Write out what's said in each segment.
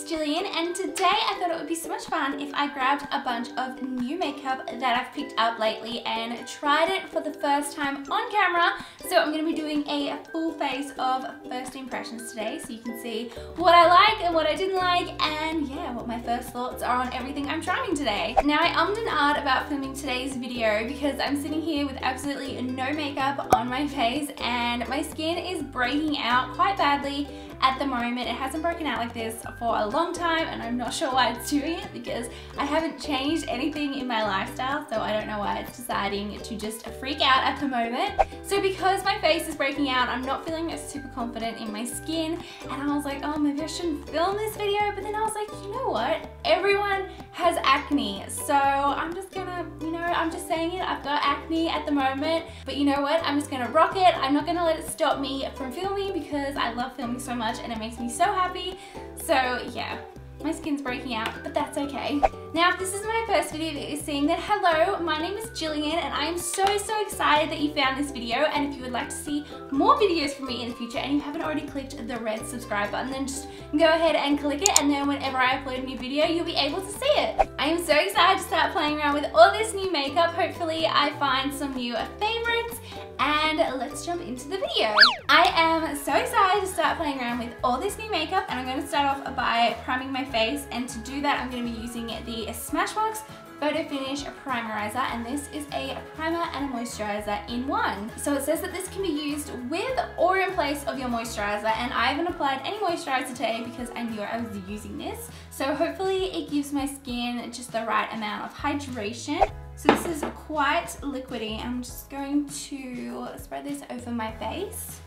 it's Gillian and today I thought it would be so much fun if I grabbed a bunch of new makeup that I've picked up lately and tried it for the first time on camera. So I'm going to be doing a full face of first impressions today so you can see what I like and what I didn't like and yeah, what my first thoughts are on everything I'm trying today. Now I ummed and ahed about filming today's video because I'm sitting here with absolutely no makeup on my face and my skin is breaking out quite badly at the moment. It hasn't broken out like this for a long time and I'm not sure why it's doing it because I haven't changed anything in my lifestyle so I don't know why it's deciding to just freak out at the moment. So because my face is breaking out, I'm not feeling super confident in my skin and I was like, oh, maybe I shouldn't film this video, but then I was like, you know what? Everyone has acne, so I'm just gonna, you know, I'm just saying it, I've got acne at the moment, but you know what? I'm just gonna rock it. I'm not gonna let it stop me from filming because I love filming so much and it makes me so happy. So yeah, my skin's breaking out, but that's okay. Now, if this is my first video that you're seeing, then hello, my name is Gillian and I am so, so excited that you found this video. And if you would like to see more videos from me in the future and you haven't already clicked the red subscribe button, then just go ahead and click it. And then whenever I upload a new video, you'll be able to see it. I am so excited to start playing around with all this new makeup. Hopefully I find some new favorites and let's jump into the video. I am so excited to start playing around with all this new makeup and I'm going to start off by priming my face and to do that I'm going to be using the Smashbox Photo Finish Primerizer and this is a primer and a moisturizer in one. So it says that this can be used with or in place of your moisturizer and I haven't applied any moisturizer today because I knew I was using this. So hopefully it gives my skin just the right amount of hydration. So this is quite liquidy. I'm just going to spread this over my face.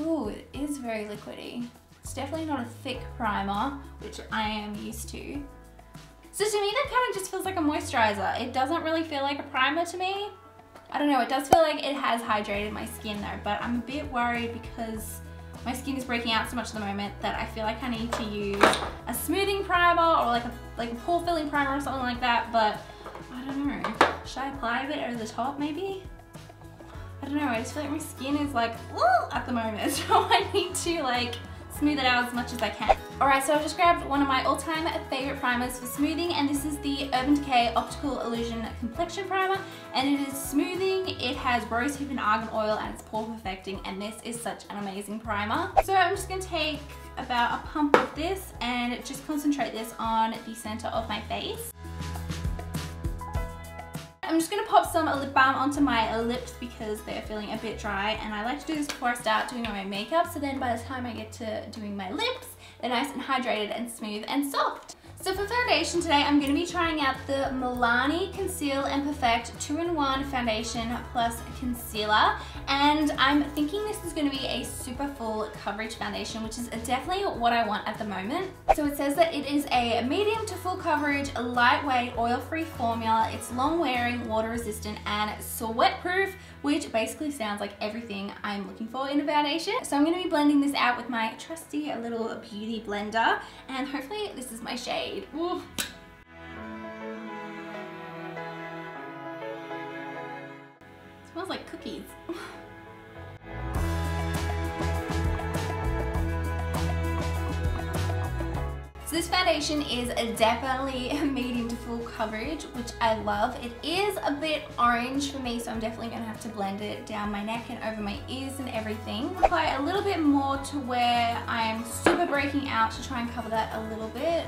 Ooh, it is very liquidy. It's definitely not a thick primer, which I am used to. So to me, that kind of just feels like a moisturizer. It doesn't really feel like a primer to me. I don't know, it does feel like it has hydrated my skin though, but I'm a bit worried because my skin is breaking out so much at the moment that I feel like I need to use a smoothing primer or like a, like a pore filling primer or something like that, but I don't know. Should I apply a bit over the top maybe? I don't know, I just feel like my skin is like, at the moment, so I need to like smooth it out as much as I can. Alright, so I've just grabbed one of my all-time favorite primers for smoothing and this is the Urban Decay Optical Illusion Complexion Primer and it is smoothing, it has rosehip and argan oil and it's pore perfecting and this is such an amazing primer. So I'm just going to take about a pump of this and just concentrate this on the center of my face. I'm just going to pop some lip balm onto my lips because they're feeling a bit dry and I like to do this before I start doing all my makeup so then by the time I get to doing my lips they're nice and hydrated and smooth and soft. So for foundation today, I'm going to be trying out the Milani Conceal and Perfect 2-in-1 Foundation Plus Concealer. And I'm thinking this is going to be a super full coverage foundation, which is definitely what I want at the moment. So it says that it is a medium to full coverage, lightweight, oil-free formula. It's long-wearing, water-resistant, and sweat-proof, which basically sounds like everything I'm looking for in a foundation. So I'm going to be blending this out with my trusty little beauty blender, and hopefully this is my shade. Ooh. smells like cookies. this foundation is definitely medium to full coverage, which I love. It is a bit orange for me, so I'm definitely gonna have to blend it down my neck and over my ears and everything. Apply a little bit more to where I'm super breaking out to try and cover that a little bit.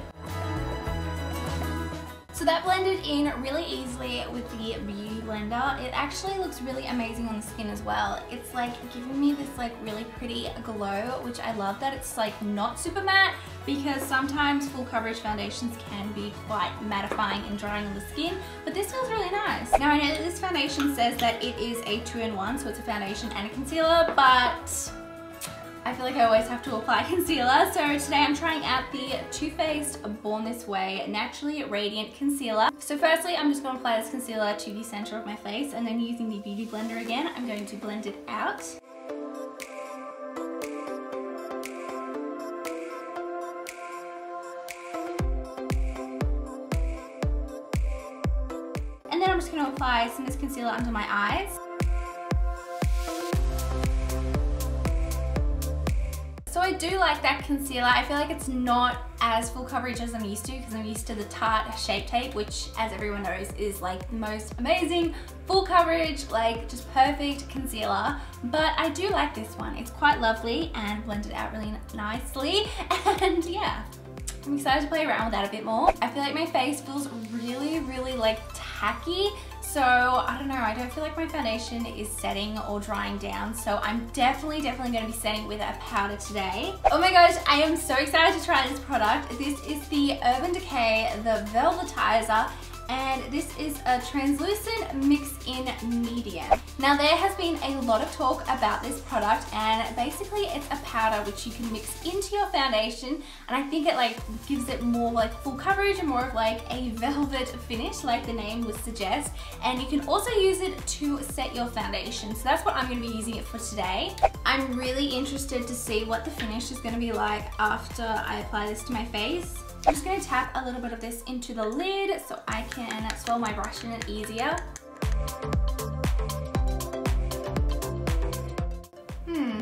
So that blended in really easily with the Beauty Blender. It actually looks really amazing on the skin as well. It's like giving me this like really pretty glow, which I love that it's like not super matte because sometimes full coverage foundations can be quite mattifying and drying on the skin, but this feels really nice. Now I know that this foundation says that it is a two-in-one, so it's a foundation and a concealer, but I feel like I always have to apply concealer. So today I'm trying out the Too Faced Born This Way Naturally Radiant Concealer. So firstly, I'm just to apply this concealer to the center of my face and then using the Beauty Blender again, I'm going to blend it out. And then I'm just to apply some of this concealer under my eyes. So I do like that concealer. I feel like it's not as full coverage as I'm used to because I'm used to the Tarte Shape Tape, which as everyone knows is like the most amazing full coverage, like just perfect concealer. But I do like this one. It's quite lovely and blended out really nicely. And yeah, I'm excited to play around with that a bit more. I feel like my face feels really, really like tacky so I don't know, I don't feel like my foundation is setting or drying down. So I'm definitely, definitely gonna be setting with a powder today. Oh my gosh, I am so excited to try this product. This is the Urban Decay, the Velvetizer and this is a translucent mix in medium. Now there has been a lot of talk about this product and basically it's a powder which you can mix into your foundation and I think it like gives it more like full coverage and more of like a velvet finish like the name would suggest and you can also use it to set your foundation so that's what I'm going to be using it for today. I'm really interested to see what the finish is going to be like after I apply this to my face. I'm just gonna tap a little bit of this into the lid so I can swirl my brush in it easier. Hmm,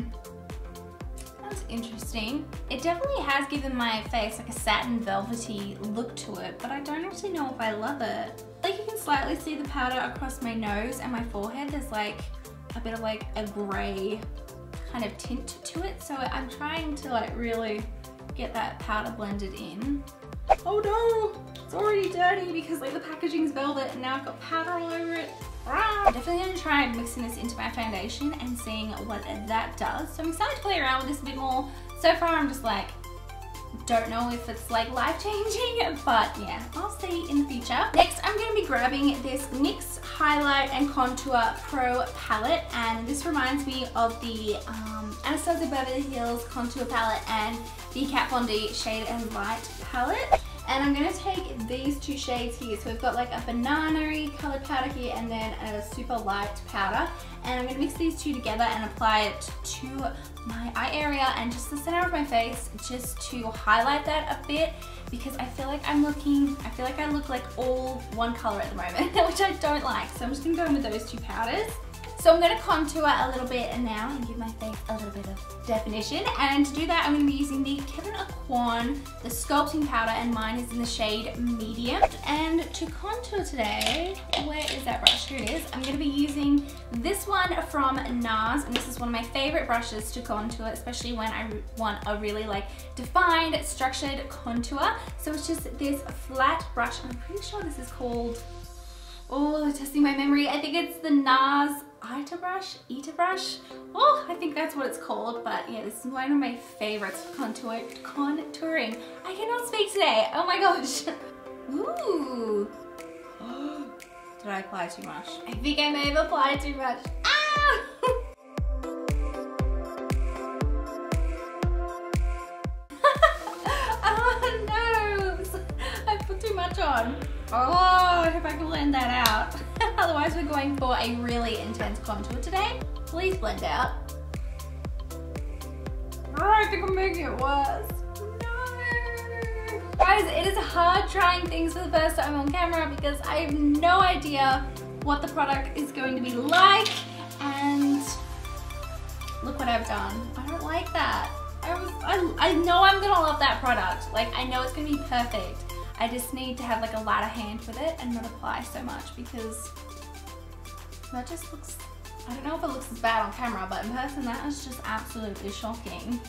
that's interesting. It definitely has given my face like a satin velvety look to it, but I don't actually know if I love it. Like you can slightly see the powder across my nose and my forehead. There's like a bit of like a gray kind of tint to it. So I'm trying to like really get that powder blended in. Oh no, it's already dirty because like the packaging's velvet and now I've got powder all over it. Ah. I'm definitely gonna try mixing this into my foundation and seeing what that does. So I'm excited to play around with this a bit more. So far I'm just like, don't know if it's like life changing, but yeah, I'll see in the future. Next, I'm gonna be grabbing this NYX Highlight and Contour Pro palette, and this reminds me of the um, Anastasia Beverly Hills Contour palette and the Kat Von D Shade and Light palette. And I'm gonna take these two shades here. So we've got like a banana colored powder here and then a super light powder. And I'm gonna mix these two together and apply it to my eye area and just the center of my face just to highlight that a bit because I feel like I'm looking, I feel like I look like all one color at the moment, which I don't like. So I'm just gonna go in with those two powders. So I'm going to contour a little bit now and give my face a little bit of definition. And to do that, I'm to be using the Kevyn Aucoin, the sculpting powder, and mine is in the shade medium. And to contour today, where is that brush? Here it is. I'm going to be using this one from NARS, and this is one of my favorite brushes to contour, especially when I want a really like defined, structured contour. So it's just this flat brush. I'm pretty sure this is called Oh, testing my memory. I think it's the NARS Ita brush, Ita brush. Oh, I think that's what it's called. But yeah, this is one of my favorites for contour contouring. I cannot speak today. Oh my gosh. Ooh. Did I apply too much? I think I may have applied too much. Ah! oh no! I put too much on. Oh, I hope I can blend that out. Otherwise, we're going for a really intense contour today. Please blend out. Oh, I think I'm making it worse. No. Guys, it is hard trying things for the first time on camera because I have no idea what the product is going to be like. And look what I've done. I don't like that. I, was, I, I know I'm gonna love that product. Like, I know it's gonna be perfect. I just need to have like a lighter hand with it and not apply so much because that just looks, I don't know if it looks as bad on camera, but in person that is just absolutely shocking.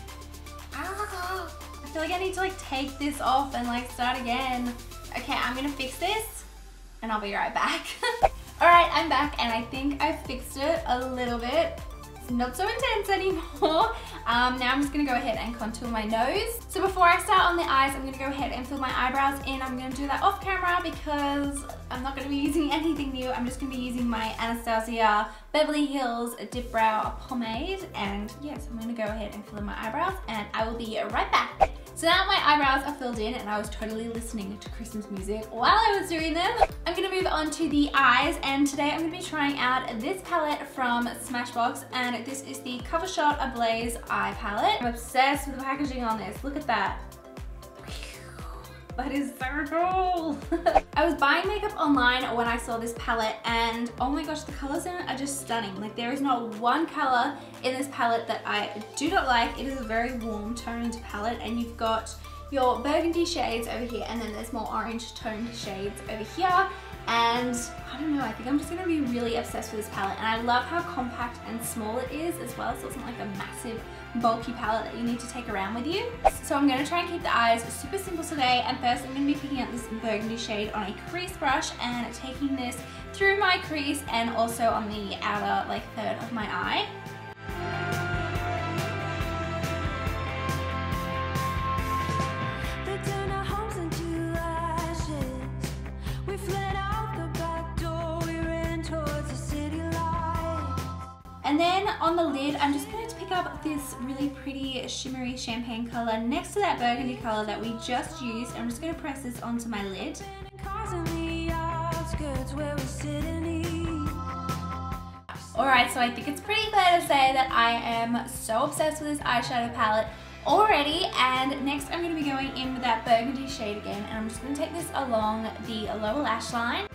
Ah, I feel like I need to like take this off and like start again. Okay, I'm gonna fix this and I'll be right back. All right, I'm back and I think I fixed it a little bit not so intense anymore. Um, now I'm just gonna go ahead and contour my nose. So before I start on the eyes, I'm gonna go ahead and fill my eyebrows in. I'm gonna do that off camera because I'm not gonna be using anything new. I'm just gonna be using my Anastasia Beverly Hills Dip Brow Pomade. And yes, I'm gonna go ahead and fill in my eyebrows and I will be right back. So now my eyebrows are filled in and I was totally listening to Christmas music while I was doing them. I'm gonna move on to the eyes and today I'm gonna be trying out this palette from Smashbox and this is the Cover Shot Ablaze Eye Palette. I'm obsessed with the packaging on this. Look at that. That is so cool. I was buying makeup online when I saw this palette and oh my gosh, the colors in it are just stunning. Like there is not one color in this palette that I do not like. It is a very warm toned palette and you've got your burgundy shades over here and then there's more orange toned shades over here and I don't know, I think I'm just gonna be really obsessed with this palette and I love how compact and small it is as well, so it's not like a massive bulky palette that you need to take around with you. So I'm gonna try and keep the eyes super simple today and first I'm gonna be picking up this burgundy shade on a crease brush and taking this through my crease and also on the outer like third of my eye. Really pretty shimmery champagne color next to that burgundy color that we just used. I'm just going to press this onto my lid. Alright, so I think it's pretty fair to say that I am so obsessed with this eyeshadow palette already and next I'm going to be going in with that burgundy shade again and I'm just going to take this along the lower lash line.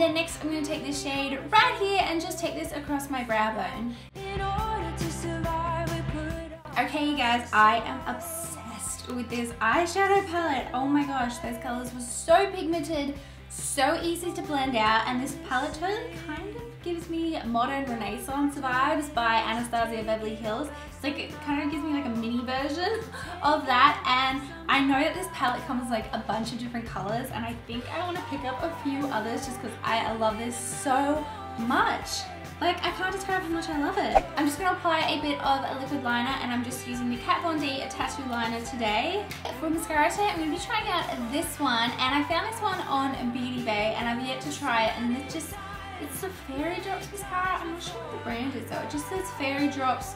And then next I'm going to take this shade right here and just take this across my brow bone. Okay you guys, I am obsessed with this eyeshadow palette. Oh my gosh, those colors were so pigmented, so easy to blend out and this palette totally kind of gives me modern renaissance vibes by Anastasia Beverly Hills. It's like it kind of gives me like a mini version of that and I know that this palette comes like a bunch of different colors and I think I want to pick up a few others just because I love this so much. Like, I can't describe how much I love it. I'm just gonna apply a bit of a liquid liner and I'm just using the Kat Von D Tattoo Liner today. For mascara today, I'm gonna be trying out this one and I found this one on Beauty Bay and I've yet to try it and it just, it's the Fairy Drops mascara. I'm not sure what the brand is though. It just says Fairy Drops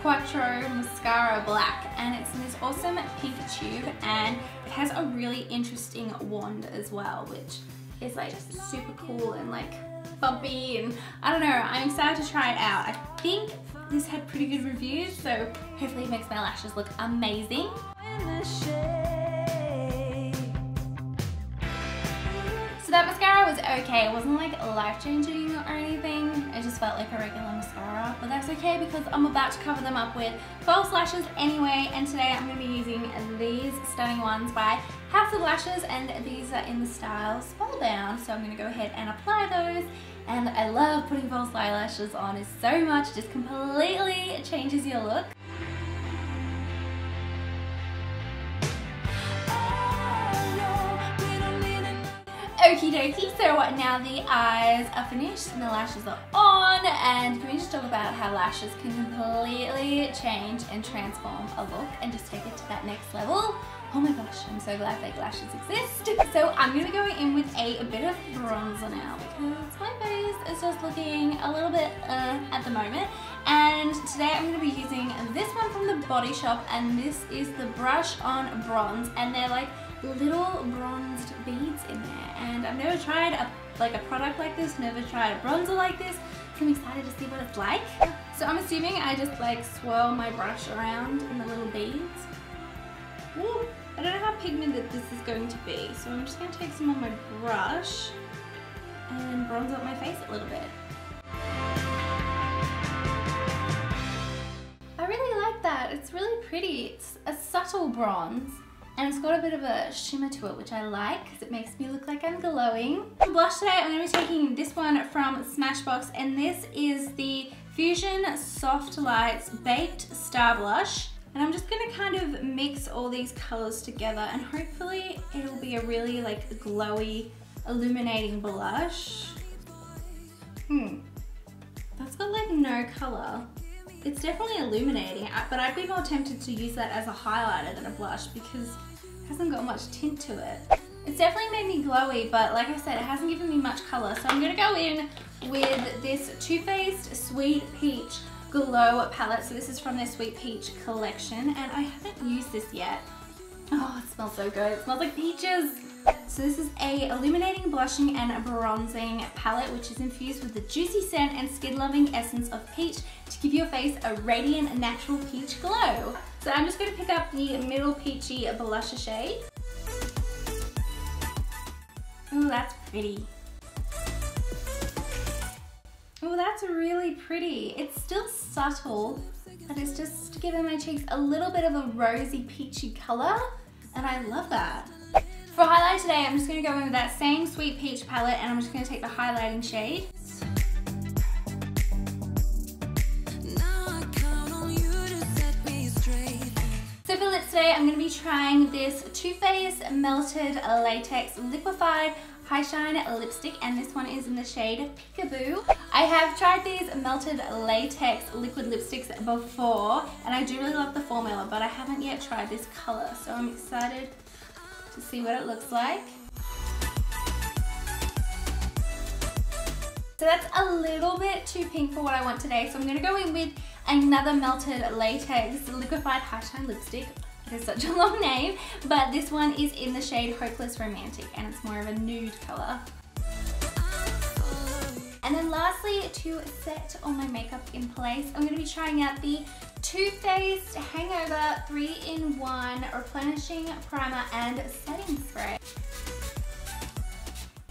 Quattro Mascara Black and it's in this awesome pink tube and it has a really interesting wand as well which is like super cool and like bumpy and I don't know, I'm excited to try it out. I think this had pretty good reviews so hopefully it makes my lashes look amazing. So that mascara was okay. It wasn't like life-changing or anything. It just felt like a regular mascara, but that's okay because I'm about to cover them up with false lashes anyway, and today I'm going to be using these stunning ones by House of Lashes, and these are in the style down so I'm going to go ahead and apply those, and I love putting false eyelashes on so much, just completely changes your look. Okie dokie, so now the eyes are finished and the lashes are on and can we just talk about how lashes can completely change and transform a look and just take it to that next level. Oh my gosh, I'm so glad fake lashes exist. So I'm to be going in with a, a bit of bronzer now because my face is just looking a little bit uh, at the moment. And today I'm to be using this one from the Body Shop and this is the Brush On Bronze and they're like little bronzed beads in there and I've never tried a, like a product like this, never tried a bronzer like this so I'm excited to see what it's like. So I'm assuming I just like swirl my brush around in the little beads. Ooh, I don't know how pigmented this is going to be so I'm just going to take some on my brush and bronze up my face a little bit. I really like that, it's really pretty. It's a subtle bronze and it's got a bit of a shimmer to it, which I like because it makes me look like I'm glowing. For blush today, I'm going to be taking this one from Smashbox, and this is the Fusion Soft Lights Baked Star Blush. And I'm just going to kind of mix all these colors together, and hopefully it'll be a really like glowy, illuminating blush. Hmm. That's got like no color. It's definitely illuminating, uh, but I'd be more tempted to use that as a highlighter than a blush because it hasn't got much tint to it. It's definitely made me glowy, but like I said, it hasn't given me much color. So I'm gonna go in with this Too Faced Sweet Peach Glow palette. So this is from their Sweet Peach collection, and I haven't used this yet. Oh, it smells so good. It smells like peaches. So this is a illuminating, blushing, and bronzing palette which is infused with the juicy scent and skin-loving essence of peach to give your face a radiant, natural peach glow. So I'm just going to pick up the middle peachy blusher shade. Ooh, that's pretty. Oh, that's really pretty. It's still subtle, but it's just giving my cheeks a little bit of a rosy peachy color, and I love that. For highlight today, I'm just gonna go in with that same Sweet Peach palette, and I'm just gonna take the highlighting shade. So for lips today, I'm going to be trying this Too Faced Melted Latex Liquefied High Shine lipstick and this one is in the shade Peekaboo. I have tried these melted latex liquid lipsticks before and I do really love the formula but I haven't yet tried this color so I'm excited to see what it looks like. So that's a little bit too pink for what I want today so I'm going to go in with another melted latex liquefied high shine lipstick is such a long name, but this one is in the shade Hopeless Romantic and it's more of a nude color. And then lastly, to set all my makeup in place, I'm going to be trying out the Too Faced Hangover 3-in-1 Replenishing Primer and Setting Spray.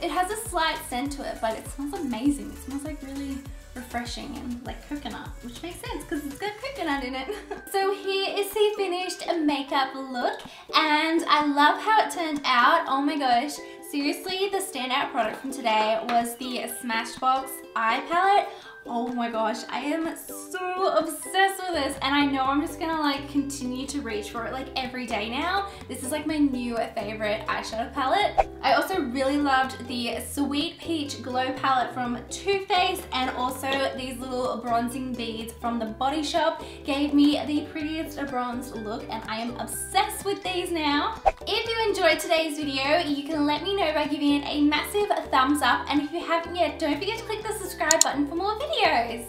It has a slight scent to it, but it smells amazing. It smells like really refreshing and like coconut, which makes sense because it's got coconut in it. so here is the finished makeup look and I love how it turned out. Oh my gosh, seriously the standout product from today was the Smashbox eye palette. Oh my gosh, I am so obsessed with this and I know I'm just gonna like continue to reach for it like every day now. This is like my new favorite eyeshadow palette. I also really loved the Sweet Peach Glow palette from Too Faced and also these little bronzing beads from The Body Shop gave me the prettiest bronzed look and I am obsessed with these now. If you enjoyed today's video, you can let me know by giving it a massive thumbs up and if you haven't yet, don't forget to click the subscribe button for more videos videos.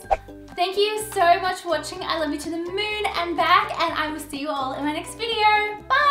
Thank you so much for watching. I love you to the moon and back and I will see you all in my next video. Bye!